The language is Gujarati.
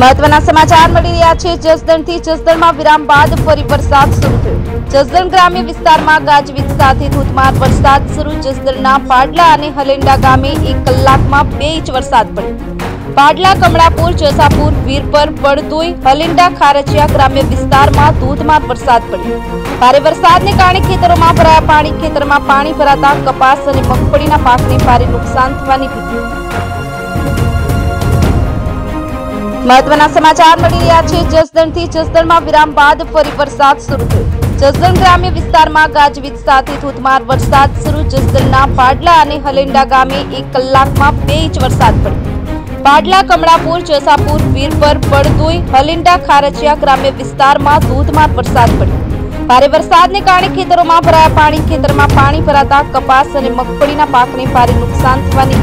મહત્વના સમાચાર મળી રહ્યા છે. જસદણથી જસદણમાં વિરામ બાદ ફરી વરસાદ શરૂ થયો. જસદણ ગ્રામ્ય વિસ્તારમાં ગાજવીજ સાથે ધોધમાર વરસાદ શરૂ. જસદણના પાડલા અને હલેન્ડા ગામે એક કલાકમાં બે ઇંચ વરસાદ પડ્યો. પાડલા, કમળાપુર, જસાપુર, વીરપર, બળદોઈ હલેન્ડા ખારચિયા ગ્રામ્ય વિસ્તારમાં ધોધમાર વરસાદ પડ્યો. ભારે વરસાદને કારણે ખેતરોમાં ભરાયા પાણી. ખેતરમાં પાણી ભરાતા કપાસ અને મગફળીના પાકને ભારે નુકસાન થવાની ભીતિ. મહત્વના સમાચાર મળી રહ્યા છે. જસદણથી જસદણમાં વિરામ બાદ ફરી વરસાદ શરૂ થયો. જસદણ ગ્રામ્ય વિસ્તારમાં ગાજવીજ સાથે ધોધમાર વરસાદ શરૂ. જસદણના પાડલા અને હલેન્ડા ગામે એક કલાકમાં બે ઇંચ વરસાદ પડ્યો. પાડલા કમળાપુર, જસાપુર, વીરપર, બળદોઈ, હલેન્ડા, ખારચિયા ગ્રામ્ય વિસ્તારમાં ધોધમાર વરસાદ પડ્યો. ભારે વરસાદને કારણે ખેતરોમાં ભરાયા પાણી, ખેતરમાં પાણી ભરાતા કપાસ અને મગફળીના પાકને ભારે નુકસાન થવાની